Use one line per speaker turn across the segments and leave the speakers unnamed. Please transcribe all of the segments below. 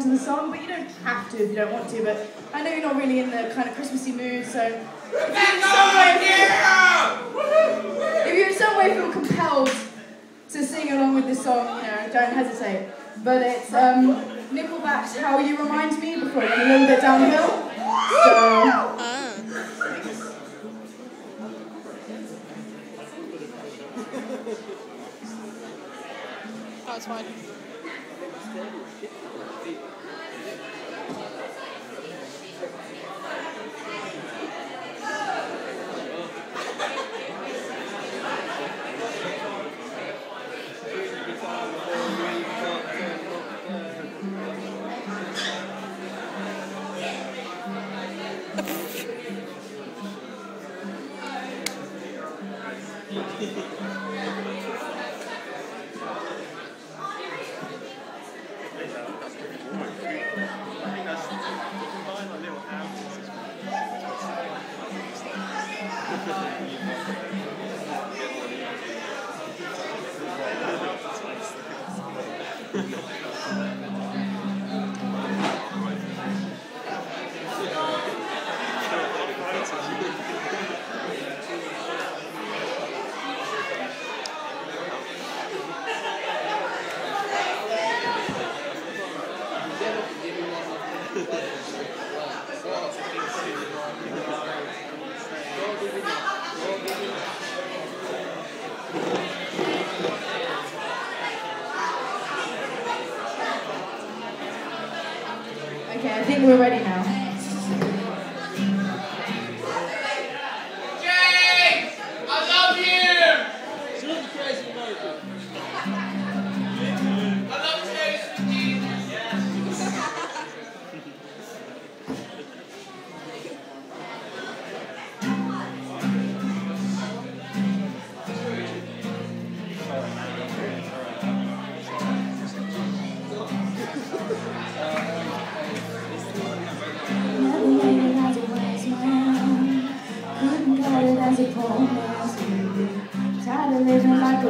along to the song, but you don't have to if you don't want to. But I know you're not really in the kind of Christmassy mood, so if you in some way feel, if you in some way feel compelled to sing along with this song, you know, don't hesitate. But it's um, Nickelback's "How You Remind Me" before it went a little bit downhill. So.
That's fine.
Okay, I think we're ready now.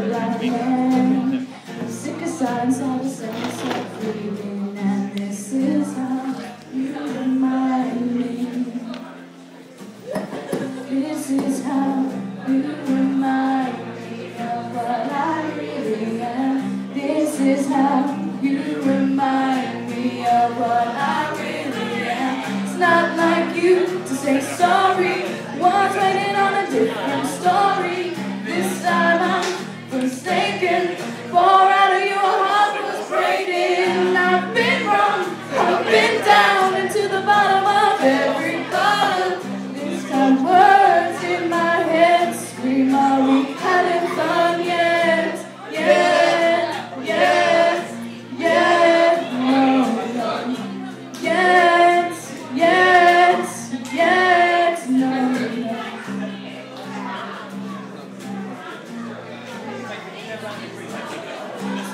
I'm sick of silence, all the sense of freedom. And this is how you remind me. This is how you remind me of what I really am. This is how you remind me of what I really am. It's not like you to say sorry.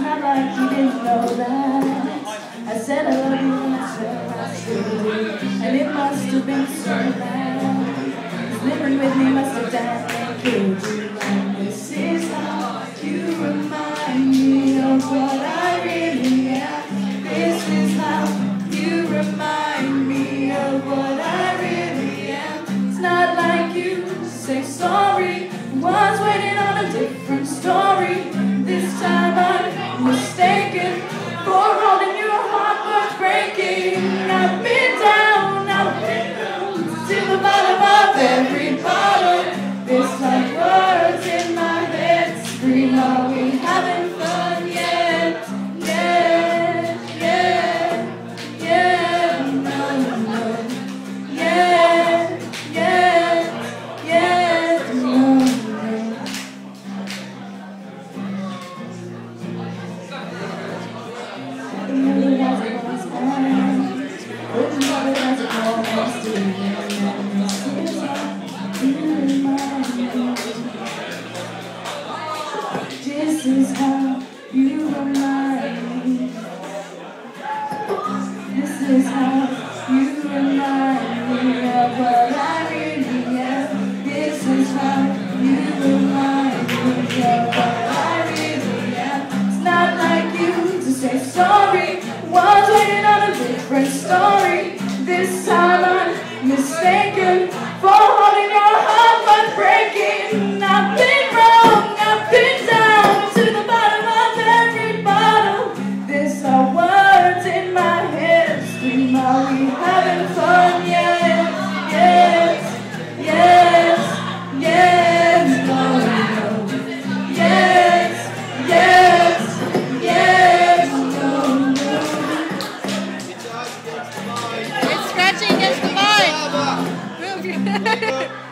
Not like you didn't know that. I said I love you and I said I do. And it must have been so bad. living with me must have died killed you. And this is how you remind me of what I really am. This is how you remind me of what I really am. It's not like you say sorry. This is how you remind me. This is how you remind me of what I really am. This is how you remind me of what I really am. It's not like you to say sorry. Was waiting on a different story. This time I'm mistaken
you.